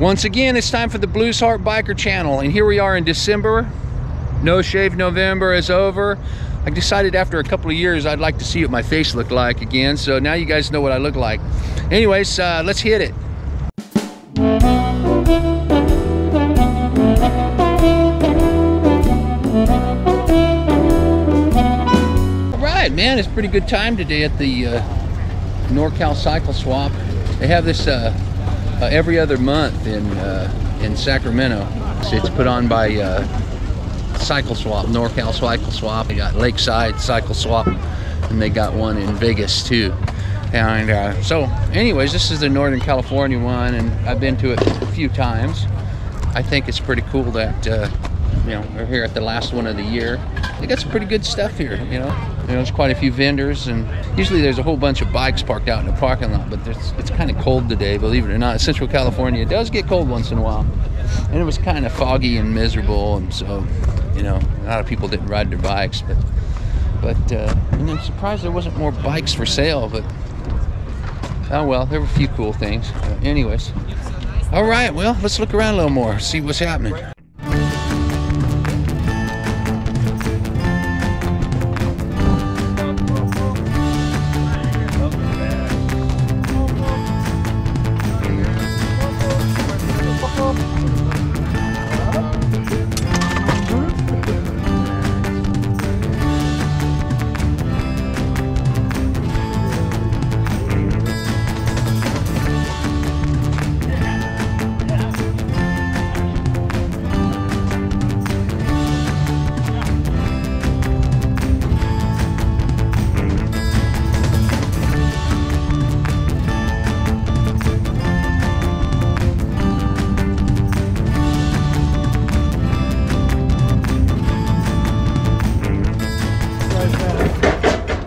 Once again, it's time for the Blues Harp Biker channel, and here we are in December. No Shave November is over. I decided after a couple of years I'd like to see what my face looked like again, so now you guys know what I look like. Anyways, uh, let's hit it. All right, man, it's pretty good time today at the uh, NorCal Cycle Swap. They have this uh, uh, every other month in uh, in Sacramento. So it's put on by uh, Cycle Swap, NorCal Cycle Swap. They got Lakeside Cycle Swap, and they got one in Vegas too. And uh, so, anyways, this is the Northern California one, and I've been to it a few times. I think it's pretty cool that uh, you know we're here at the last one of the year. They got some pretty good stuff here. You know, you know, there's quite a few vendors, and usually there's a whole bunch of bikes parked out in the parking lot. But it's kind of cold today, believe it or not. Central California does get cold once in a while, and it was kind of foggy and miserable, and so you know a lot of people didn't ride their bikes. But but uh, and I'm surprised there wasn't more bikes for sale. But oh well, there were a few cool things. Anyways, all right. Well, let's look around a little more, see what's happening.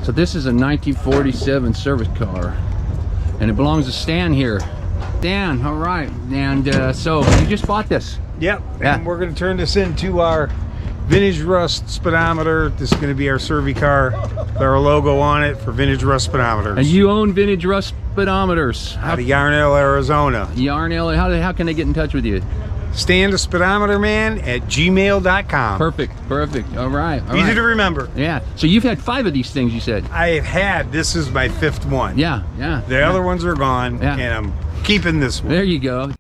So this is a 1947 Servicar, and it belongs to Stan here. Dan, all right. And uh, so you just bought this. Yep. Yeah. And we're going to turn this into our vintage rust speedometer. This is going to be our Servicar with our logo on it for vintage rust speedometers. And you own Vintage Rust speedometers. Out of Yarnell, Arizona. Yarnell, how, how can they get in touch with you? Stand a speedometer man at gmail.com. Perfect, perfect. All right, all Easy right. to remember. Yeah. So you've had five of these things, you said. I have had, this is my fifth one. Yeah, yeah. The other ones are gone, Yeah. and I'm keeping this one. There you go.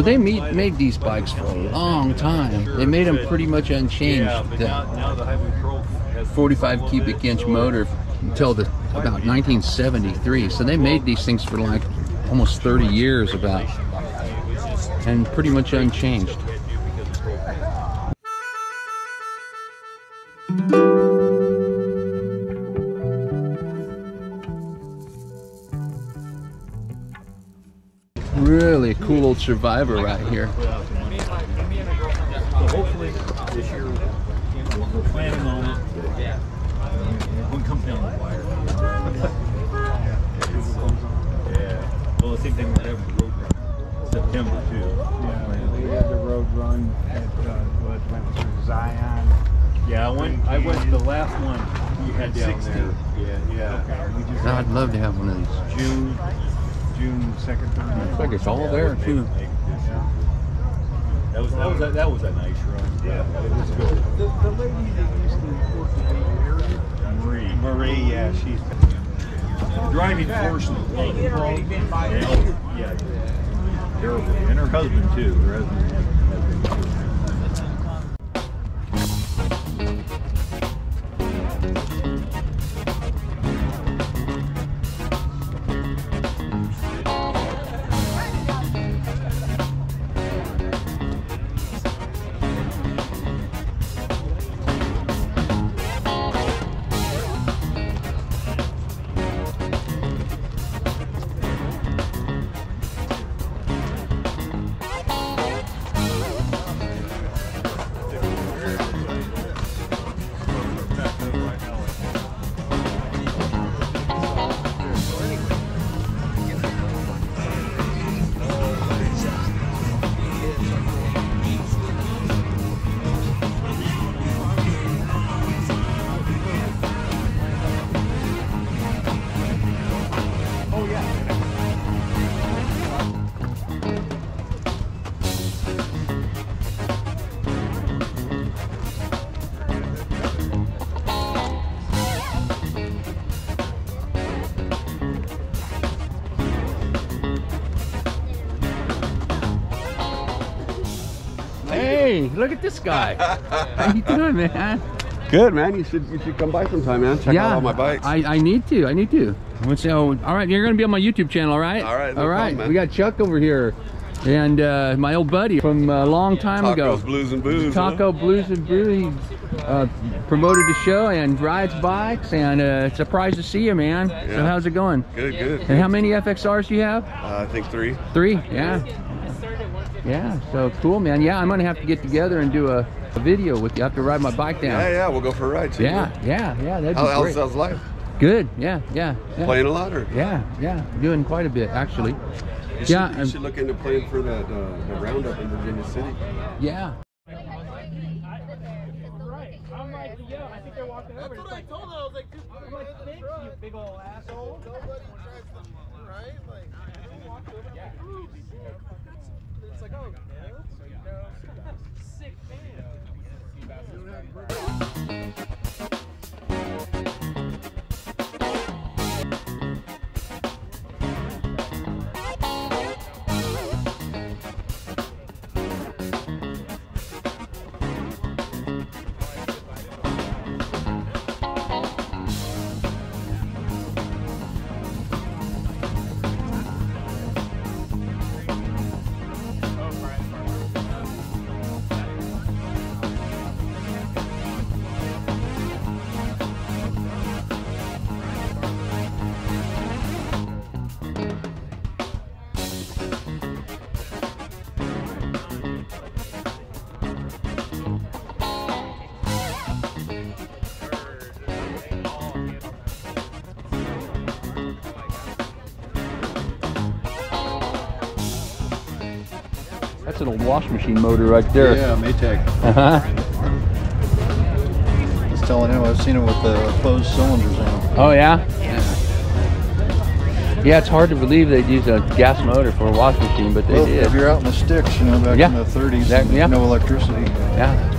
So they made, made these bikes for a long time. They made them pretty much unchanged. The now, now the Highway Pro has 45 cubic inch motor until the about 1973. So they made these things for like almost 30 years about, and pretty much unchanged. Survivor right here. So hopefully this year, we're planning on it. One comes down the wire. Yeah. Well, the same thing we're having the road run. September too. Yeah, we had the road run at, uh, what went through Zion. Yeah, I went, I went the last one you had down 60. there. Yeah, yeah. We just I'd love to have one of these. June, June second, third. Looks like it's all there too. That was, that was, a- that was a nice run. Yeah, it was good. The, the lady that used to work with the area, Marie. Marie, yeah, she's. driving force of the club. Yeah, yeah. And her husband too. Her husband. Look at this guy. How you doing, man? Good man, you should you should come by sometime, man. Check out all my bikes. I, I need to. I need to. So, all right, you're gonna be on my YouTube channel, all right? All right, no all right. problem. We got Chuck over here, and uh, my old buddy from a long time ago. Tacos, blues and booze. huh? Taco Blues and Brew. He uh, promoted the show and rides bikes, and uh, it's a surprised to see you, man. So Yeah. how's it going? Good, good. And how many FXRs do you have? Uh, I think three. Three. Yeah. Yeah. So cool, man. Yeah, I'm gonna have to get together and do a, a video with you. I have to ride my bike down. Yeah, yeah. We'll go for a ride. too, Yeah, man. yeah, yeah. That'd be How else great. how's life? Good. Yeah, yeah. yeah. Playing a lot, or Yeah, yeah. Doing quite a bit actually. you should, Yeah, you I'm- should look into playing for that uh, the roundup in Virginia City. Yeah. I'm like, yo, I think they're walking over. That's what I told her. I was like, dude, I'm like, thanks, you big old asshole. Wash machine motor right there. Yeah, Maytag. Uh-huh. I was telling him I've seen it with the closed cylinders in them. Oh yeah. Yeah, Yeah, it's hard to believe they'd use a gas motor for a wash machine, but they Well, did. if you're out in the sticks, you know, back Yeah. in the 30s, That- yeah. no electricity. Yeah.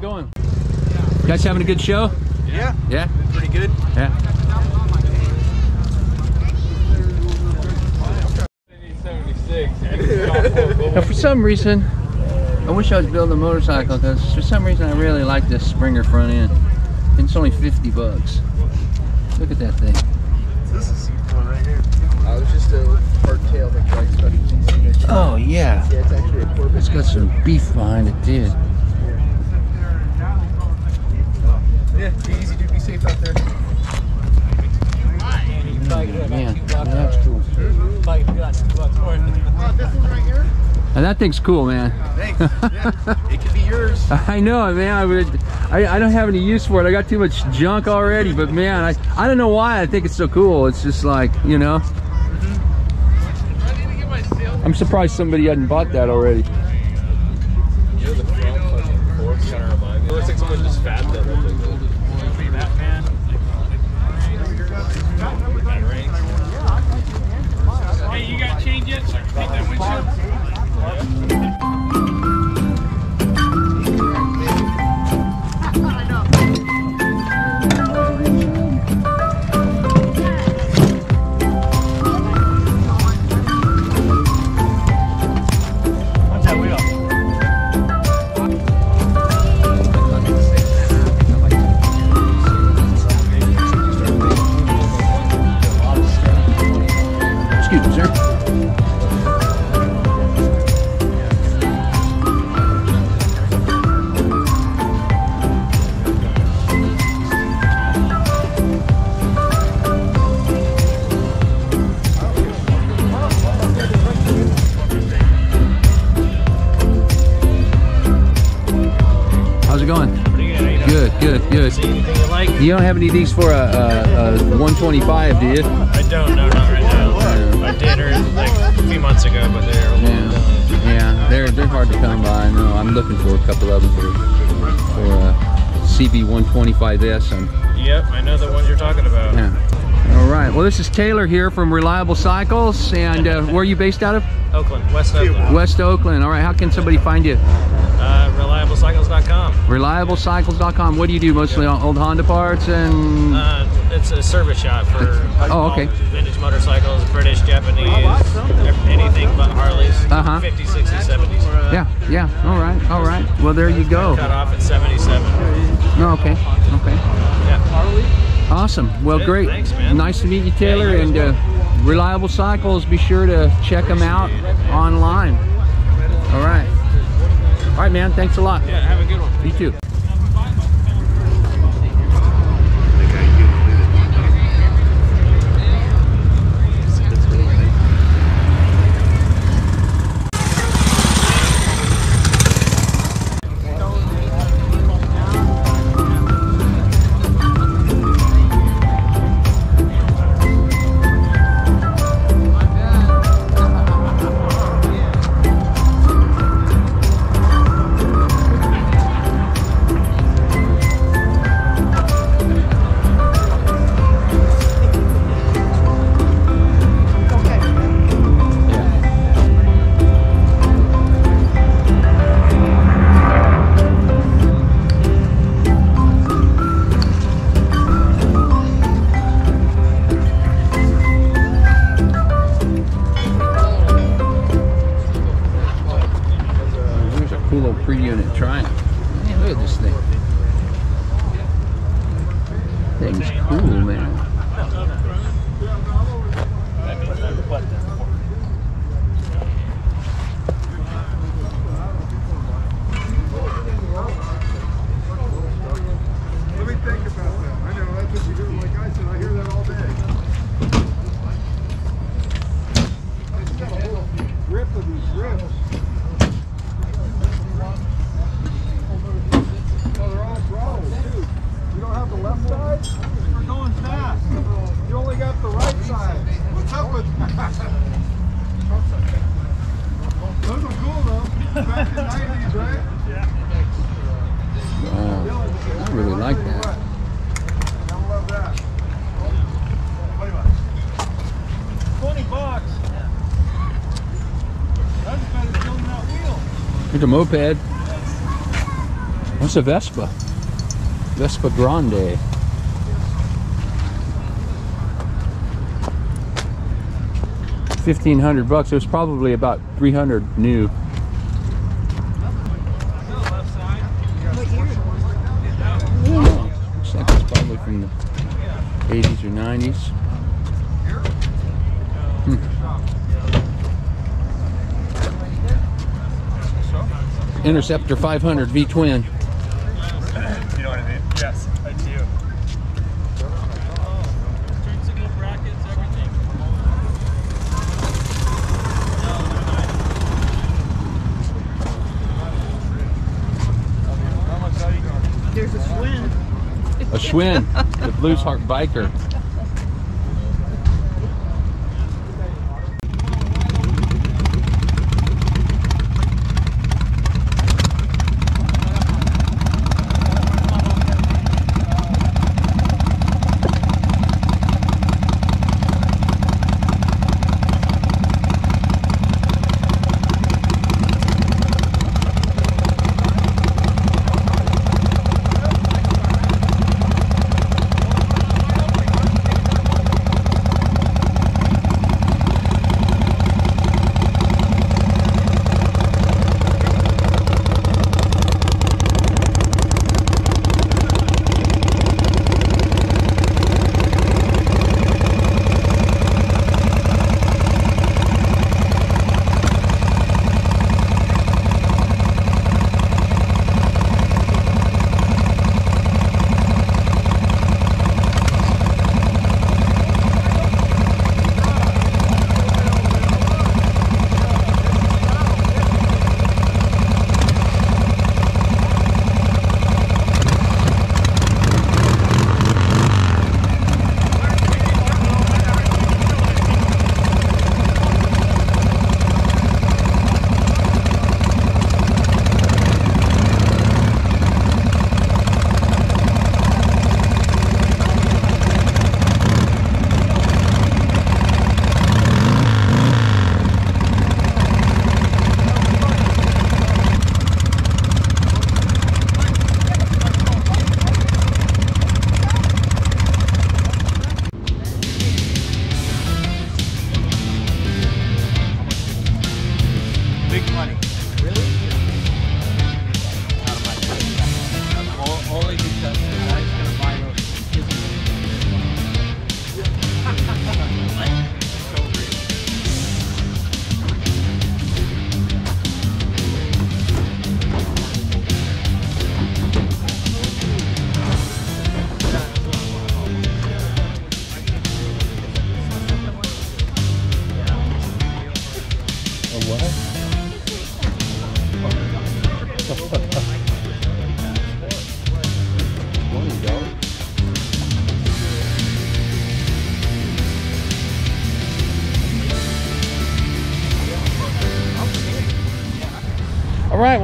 It going? You guys having a good show? Yeah, Yeah. pretty good. Yeah. Now, for some reason, I wish I was building a motorcycle because for some reason I really like this Springer front end. And it's only 50 bucks. Look at that thing. This is one right here. I was just uh, a hardtail that like special GC. Oh yeah. Yeah, it's actually a It's got some beef behind it, dude. Yeah, be easy, dude. Be safe out there. Man, that's cool. This one right here. And that thing's cool, man. Thanks. Yeah, it could be yours. I know, man. I would. I, I don't have any use for it. I got too much junk already. But man, I I don't know why I think it's so cool. It's just like you know. I'm surprised somebody hadn't bought that already. looks like someone just fat them. You don't have any of these for a, a, a 125, do you? I don't, no, not right now. I did her like a few months ago, but they're a little Yeah, yeah, they're they're hard to come by. I know. I'm looking for a couple of them for for uh, CB 125S. I'm, Yep, I know the ones you're talking about. yeah. All right. Well, this is Taylor here from Reliable Cycles, and uh, where are you based out of? Oakland, West Oakland. West Oakland. All right. How can somebody find you? Uh, reliablecycles.com. ReliableCycles.com. What do you do? Mostly on old Honda parts and. Uh, it's a service shop for Oh, okay. vintage motorcycles, British, Japanese, anything but Harleys, Uh-huh. 50s, 60s, 70s. yeah, yeah. All right. All right. Well, there you go. Cut off at 77. Oh, okay. Okay. Awesome. Well, great. thanks, man. Nice to meet you, Taylor. Yeah, you and uh, Reliable Cycles, be sure to check them out online. All right. All right, man. Thanks a lot. Yeah, have a good one. You too. There's a moped. What's a Vespa? Vespa Grande. Fifteen hundred bucks. It was probably about three hundred new. Looks like it's probably from the eighties or nineties. Interceptor 500 V-twin. You know what I mean? Yes, I do. There's a Schwinn. A Schwinn, the Blues Harp biker.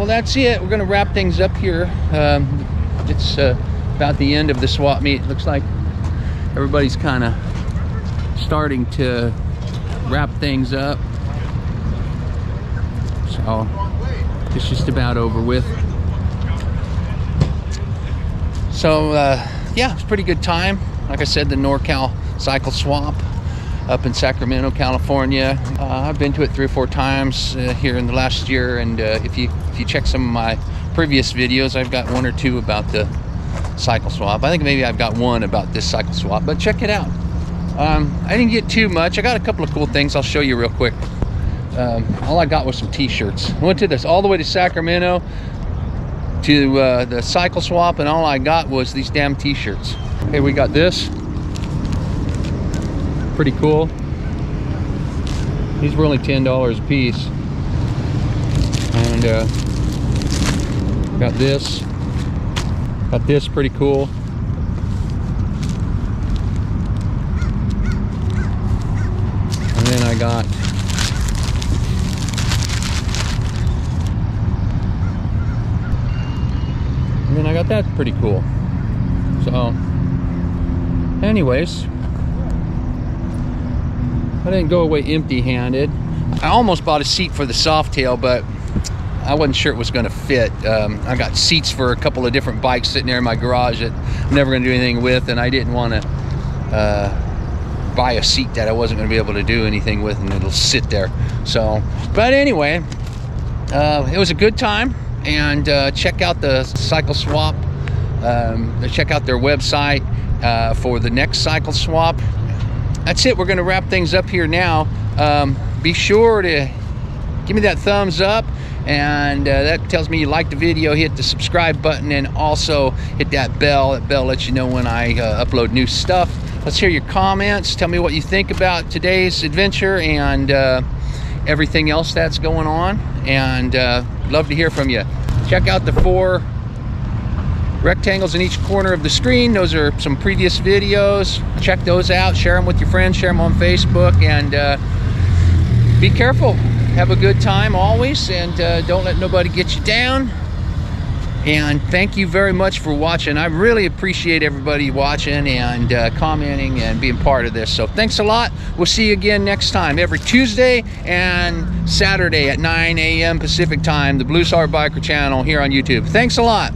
Well that's it. We're gonna wrap things up here. Um, it's uh, about the end of the swap meet. Looks like everybody's kind of starting to wrap things up. So it's just about over with. So uh, yeah, it's pretty good time. Like I said, the NorCal Cycle Swap up in Sacramento, California. Uh, I've been to it three or four times uh, here in the last year, and uh, if you if you check some of my previous videos, I've got one or two about the cycle swap. I think maybe I've got one about this cycle swap, but check it out. Um, I didn't get too much. I got a couple of cool things I'll show you real quick. Um, all I got was some t-shirts. I went to this all the way to Sacramento to uh, the cycle swap, and all I got was these damn t-shirts. Hey, we got this. Pretty cool. These were only ten dollars a piece, and uh, got this. Got this pretty cool. And then I got And then I got that pretty cool. So, anyways, I didn't go away empty-handed. I almost bought a seat for the Softail, but I wasn't sure it was going to fit. Um, I got seats for a couple of different bikes sitting there in my garage that I'm never going to do anything with, and I didn't want to uh, buy a seat that I wasn't going to be able to do anything with, and it'll sit there. So, but anyway, uh, it was a good time and uh, check out the cycle swap um, check out their website uh, for the next cycle swap. That's it. We're going to wrap things up here now. Um, be sure to give me that thumbs up and uh, that tells me you like the video. Hit the subscribe button and also hit that bell. That bell lets you know when i uh, upload new stuff. Let's hear your comments. Tell me what you think about today's adventure and uh, everything else that's going on and uh, love to hear from you. Check out the four rectangles in each corner of the screen. Those are some previous videos. Check those out. Share them with your friends. Share them on facebook. And uh, be careful. Have a good time always. And uh, don't let nobody get you down. And thank you very much for watching. I really appreciate everybody watching and uh, commenting and being part of this. So thanks a lot. We'll see you again next time. Every tuesday and saturday at 9 a.m pacific time the blues harp biker channel here on youtube. Thanks a lot